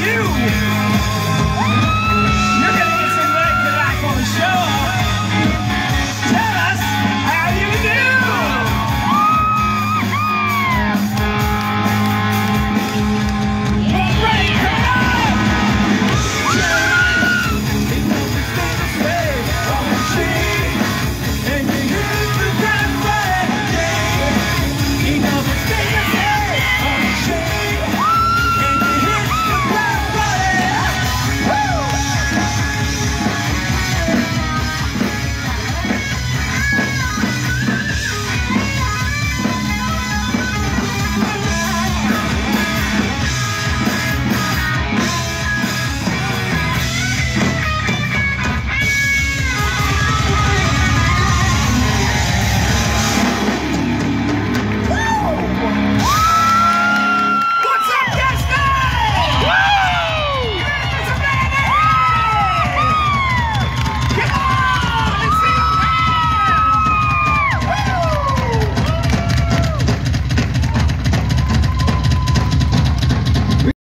you.